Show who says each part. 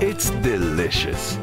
Speaker 1: It's delicious.